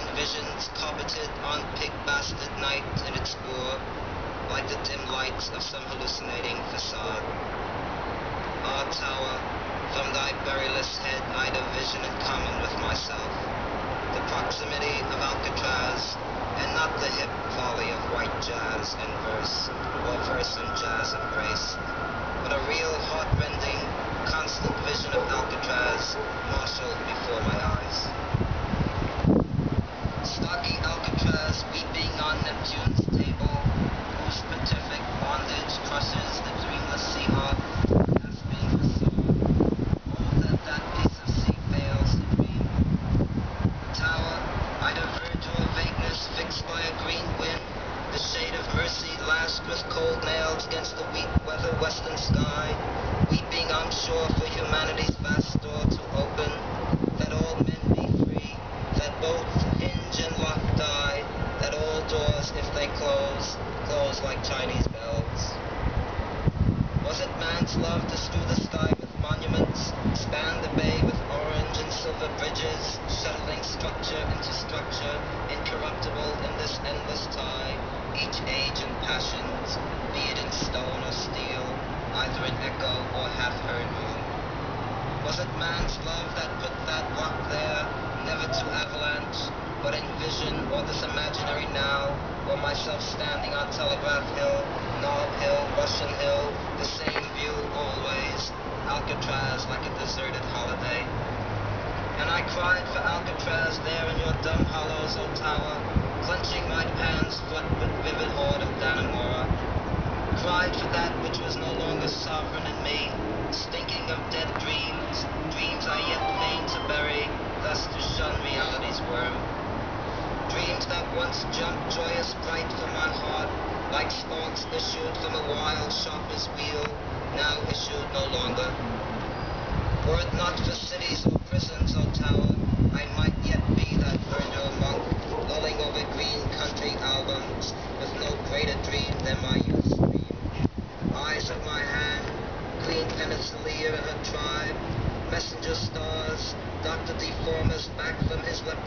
Envisions visions carpeted on pig-bastard night in its core, like the dim lights of some hallucinating facade. Ah, tower, from thy buryless head I'd a vision in common with myself, the proximity of Alcatraz, and not the hip volley of white jazz and verse, or verse and jazz and grace, but a real heart the weak weather western sky, weeping I'm sure for humanity's vast door to open, that all men be free, that both hinge and lock die, that all doors, if they close, close like Chinese bells. Was it man's love to strew the sky with monuments, span the bay with orange and silver bridges, shuttling structure into structure, love that put that rock there, never to avalanche, but in vision or this imaginary now, or myself standing on Telegraph Hill, Nob Hill, Russian Hill, the same view always, Alcatraz like a deserted holiday. And I cried for Alcatraz there in your dumb hollows, O tower, clenching my pan's foot with vivid horde of Dannemora. Cried for that which was no longer sovereign in me, stinking of dead dreams, dreams I yet feign to bury, thus to shun reality's worm. Dreams that once jumped joyous bright from my heart, like sparks issued from a wild sharper's wheel, now issued no longer. Were it not for cities or prisons, or tower, I might yet be that verdure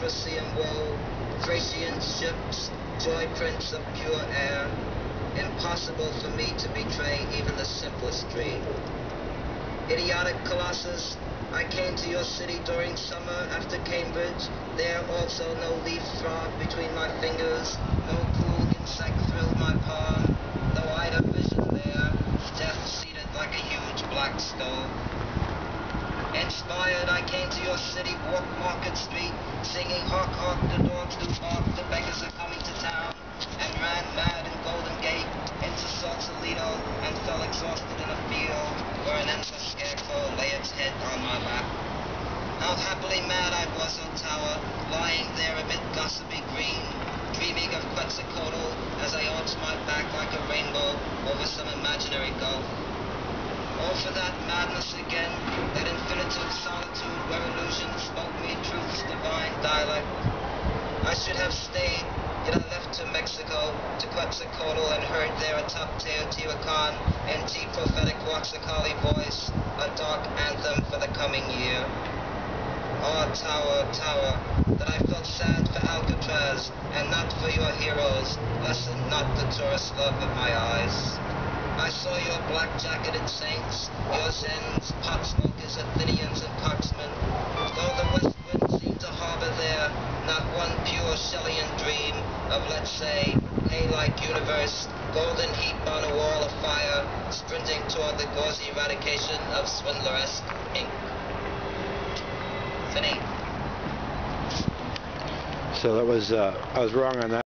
leprosy and woe, Thracian ships, joy prints of pure air, impossible for me to betray even the simplest dream. Idiotic Colossus, I came to your city during summer after Cambridge. There also no leaf throbbed between my fingers, no cool insect thrilled my palm, the dogs do bark, the beggars are coming to town, and ran mad in Golden Gate into Sausalito, and fell exhausted in a field where an endless scarecrow lay its head on my lap. How happily mad I was, O tower, lying there amid gossipy green, dreaming of Quetzalcoatl as I arched my back like a rainbow over some imaginary gulf. Oh, for that madness again, that infinitive solitude where illusion spoke me truth's divine dialect. Should have stayed, I left to Mexico, to Quetzalcoatl, and heard there atop Teotihuacan, in deep prophetic Waxacali voice, a dark anthem for the coming year. Ah, tower, tower, that I felt sad for Alcatraz, and not for your heroes, lessen not the tourist love of my eyes. I saw your black-jacketed saints, your Zens, pot smokers, Athenians, and coxmen. Though the west wind seemed to harbor there dream of, let's say, hay-like universe, golden heap on a wall of fire, sprinting toward the gauzy eradication of swindleresque ink. Fini. So that was, uh, I was wrong on that.